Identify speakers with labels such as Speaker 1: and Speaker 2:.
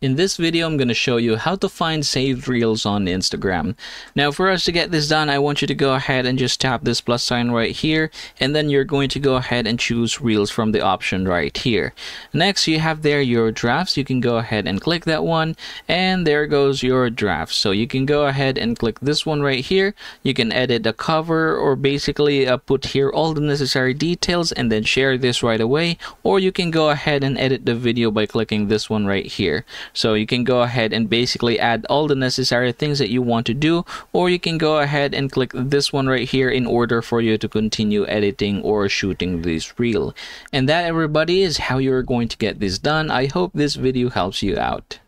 Speaker 1: In this video, I'm going to show you how to find saved reels on Instagram. Now, for us to get this done, I want you to go ahead and just tap this plus sign right here, and then you're going to go ahead and choose reels from the option right here. Next, you have there your drafts. You can go ahead and click that one, and there goes your draft. So you can go ahead and click this one right here. You can edit the cover or basically uh, put here all the necessary details and then share this right away, or you can go ahead and edit the video by clicking this one right here. So you can go ahead and basically add all the necessary things that you want to do or you can go ahead and click this one right here in order for you to continue editing or shooting this reel. And that everybody is how you're going to get this done. I hope this video helps you out.